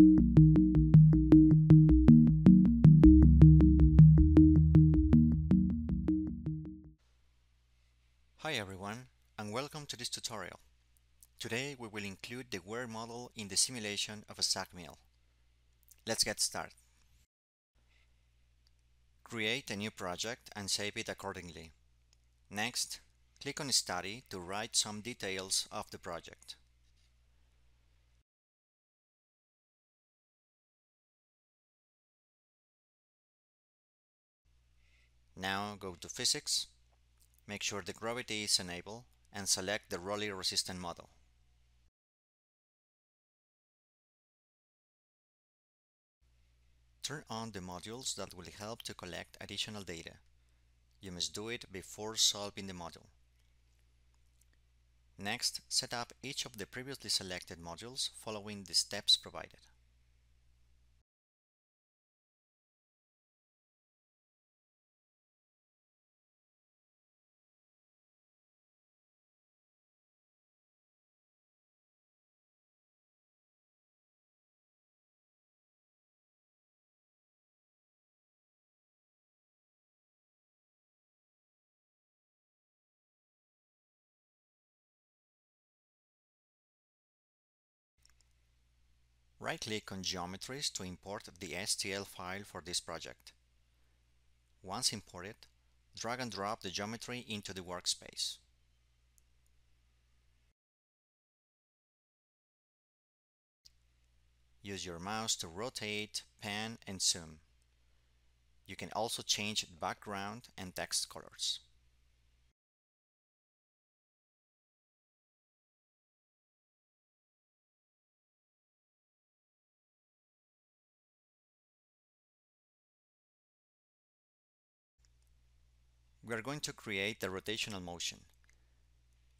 Hi everyone and welcome to this tutorial. Today we will include the wear model in the simulation of a SAG mill. Let's get started. Create a new project and save it accordingly. Next, click on Study to write some details of the project. Now go to Physics, make sure the gravity is enabled and select the rolling resistance model. Turn on the modules that will help to collect additional data. You must do it before solving the module. Next, set up each of the previously selected modules following the steps provided. Right-click on Geometries to import the STL file for this project. Once imported, drag and drop the geometry into the workspace. Use your mouse to rotate, pan and zoom. You can also change the background and text colors. We are going to create the rotational motion.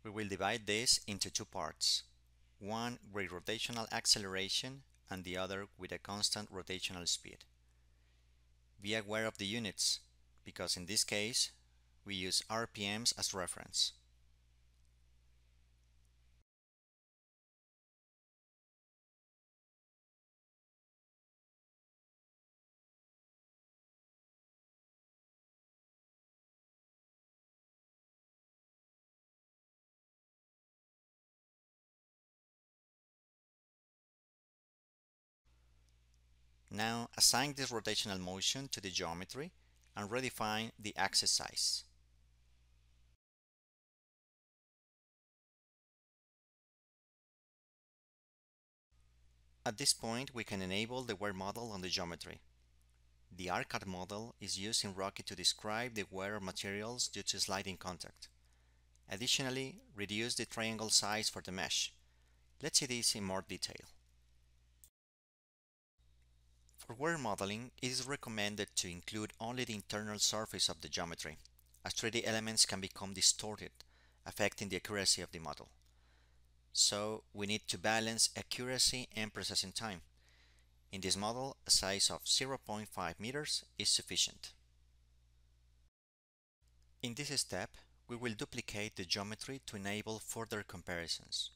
We will divide this into two parts, one with rotational acceleration and the other with a constant rotational speed. Be aware of the units, because in this case, we use RPMs as reference. Now assign this rotational motion to the geometry and redefine the axis size. At this point, we can enable the wear model on the geometry. The Archard model is used in Rocky to describe the wear of materials due to sliding contact. Additionally, reduce the triangle size for the mesh. Let's see this in more detail. For wear modeling, it is recommended to include only the internal surface of the geometry, as 3D elements can become distorted, affecting the accuracy of the model. So we need to balance accuracy and processing time. In this model, a size of 0.5 meters is sufficient. In this step, we will duplicate the geometry to enable further comparisons.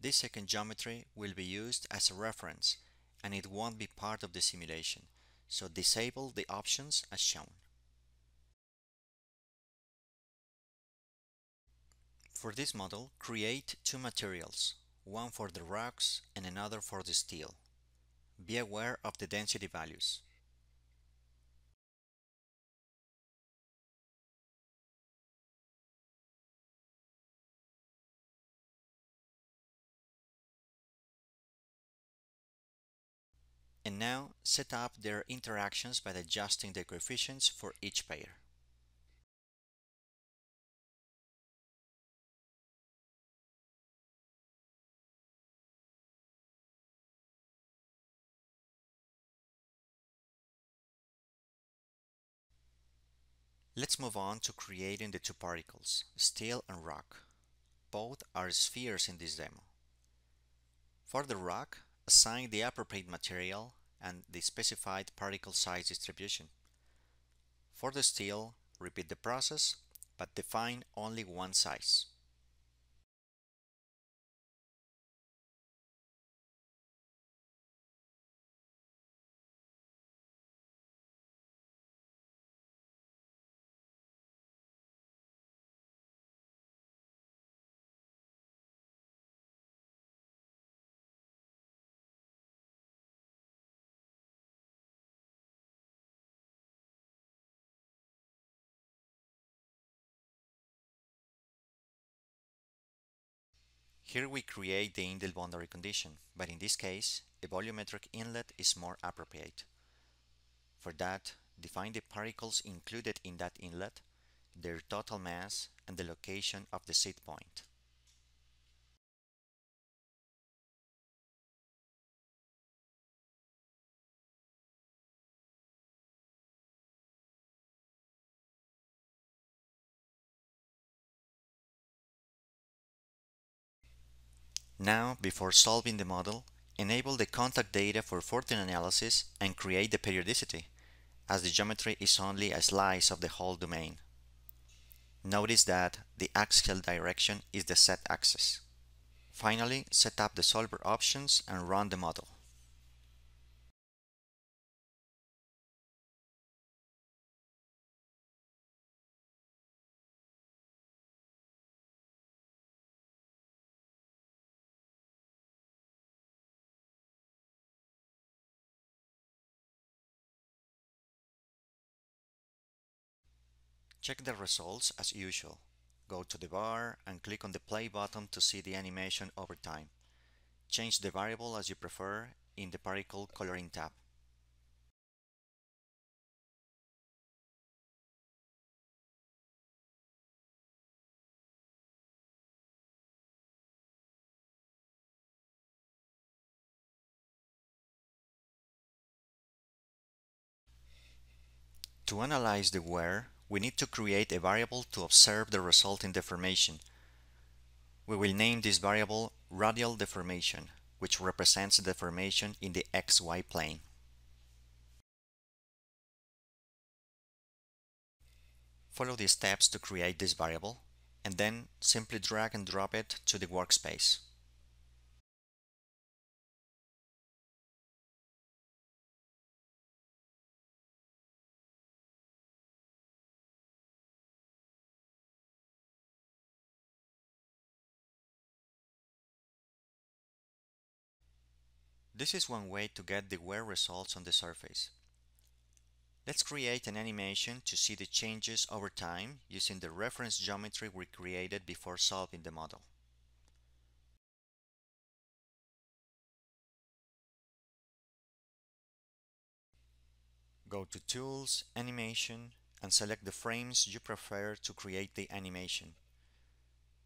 This second geometry will be used as a reference and it won't be part of the simulation, so disable the options as shown. For this model, create two materials, one for the rocks and another for the steel. Be aware of the density values. And now set up their interactions by adjusting the coefficients for each pair. Let's move on to creating the two particles, steel and rock. Both are spheres in this demo. For the rock, assign the appropriate material and the specified particle size distribution. For the steel, repeat the process, but define only one size. Here we create the inlet boundary condition, but in this case, a volumetric inlet is more appropriate. For that, define the particles included in that inlet, their total mass, and the location of the seed point. Now, before solving the model, enable the contact data for further analysis and create the periodicity, as the geometry is only a slice of the whole domain. Notice that the axial direction is the z-axis. Finally, set up the solver options and run the model. Check the results as usual. Go to the bar and click on the play button to see the animation over time. Change the variable as you prefer in the particle coloring tab. To analyze the wear, we need to create a variable to observe the resulting deformation. We will name this variable radial deformation, which represents deformation in the xy plane. Follow the steps to create this variable, and then simply drag and drop it to the workspace. This is one way to get the wear results on the surface. Let's create an animation to see the changes over time using the reference geometry we created before solving the model. Go to Tools, Animation, and select the frames you prefer to create the animation.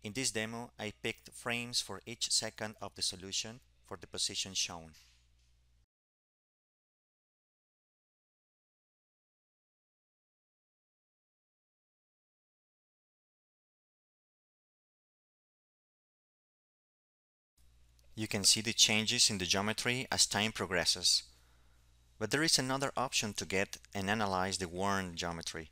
In this demo, I picked frames for each second of the solution for the position shown. You can see the changes in the geometry as time progresses. But there is another option to get and analyze the worn geometry.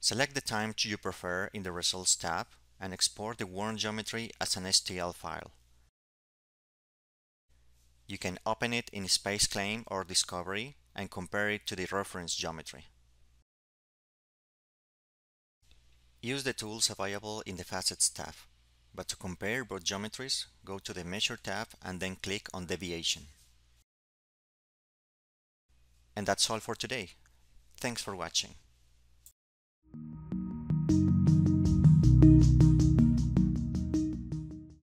Select the time you prefer in the Results tab and export the worn geometry as an STL file. You can open it in SpaceClaim or Discovery and compare it to the reference geometry. Use the tools available in the Facets tab, but to compare both geometries, go to the Measure tab and then click on Deviation. And that's all for today. Thanks for watching.